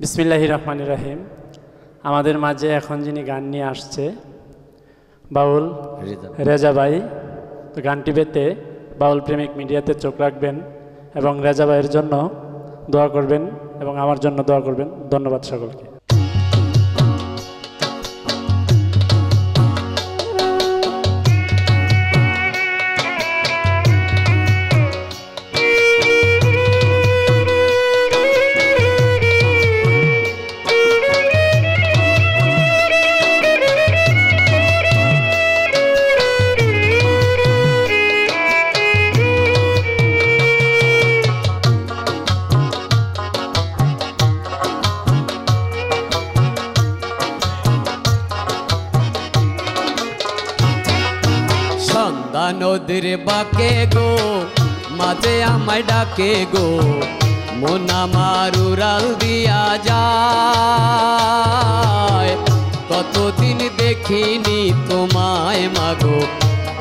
বিসমিল্লাহ রহমান রাহিম। আমাদের মাঝে এখন যিনি গান নিয়ে আসছে বাউল রেজাবাই তো গানটি পেতে বাউল প্রেমিক মিডিয়াতে চোখ রাখবেন এবং রেজাবাইয়ের জন্য দোয়া করবেন এবং আমার জন্য দোয়া করবেন। ধন্যবাদ সকলকে। সন্ধ্যা নদীর বাকে গো, মাঝে আমায় ডাকে গো, মন আমার উড়াল দিয়া যায়। কতদিন দেখিনি তোমায় মাগো,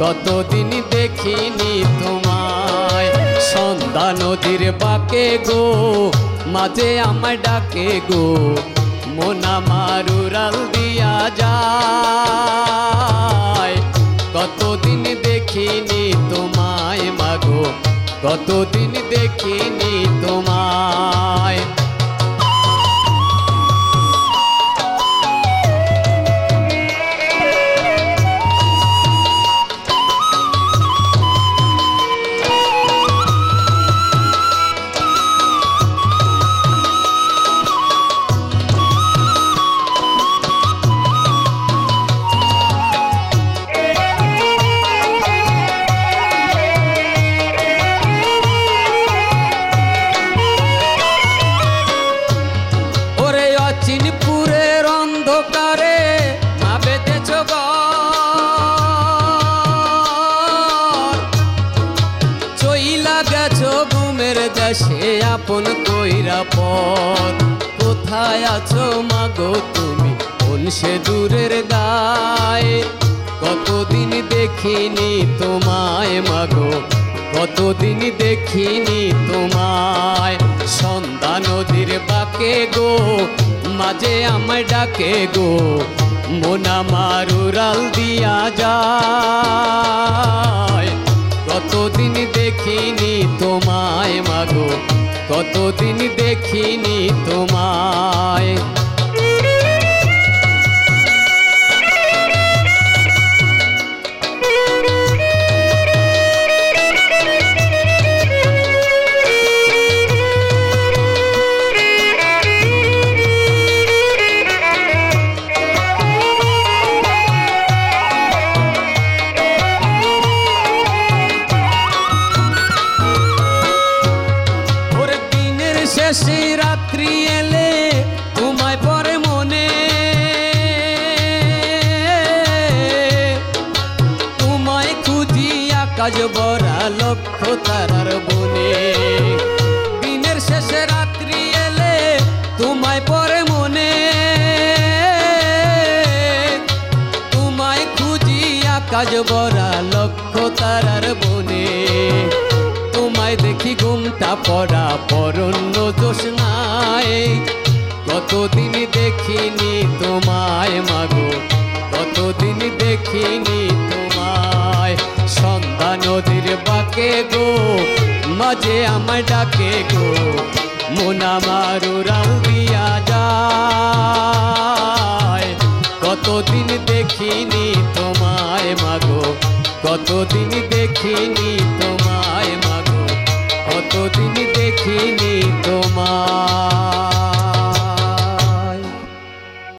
কতদিন দেখিনি তোমায়। সন্ধ্যা নদীর বাকে গো, মাঝে আমায় ডাকে গো, মন আমার উড়াল দিয়া যায়। দেখিনি তোমায় মাগো। কতদিন দেখিনি তোমায়। ওরে অন্ধকারে মা বেঁধেছ চইলা গেছ ঘুমের দেশে আপন কইরা পথ। কোথায় আছো মাগো তুমি কোন সে দূরের গায়ে? কতদিন দেখিনি তোমায় মাগো, কতদিন দেখিনি তোমায়। সন্ধ্যা নদীর বাকে গো মাঝে আমায় ডাকে গো, মোনা মারু রাল দিয়া যায়। কতদিন দেখিনি তোমায় মাগো, কতদিন দেখিনি তোমায়। শেষে রাত্রি এলে তোমায় পরে মনে। তোমায় খুঁজি আকাশ বরা লক্ষ তারার বনে। দিনের শেষে রাত্রি এলে তোমায় পরে মনে। তোমায় খুঁজি আকাশ বরা লক্ষ তারার বনে। দেখি ঘুমটা পড়া পরন্য দোষ নাই। কতদিন দেখিনি তোমায় মাগো, কতদিন দেখিনি তোমায়। সন্ধ্যা নদীর বাকে গো, মাঝে আমার ডাকে গো, মন আমার উড়াল দিয়া যায়। কতদিন দেখিনি তোমায় মাগো, কতদিন দেখিনি তোমায় এতদিন দেখিনি তোমার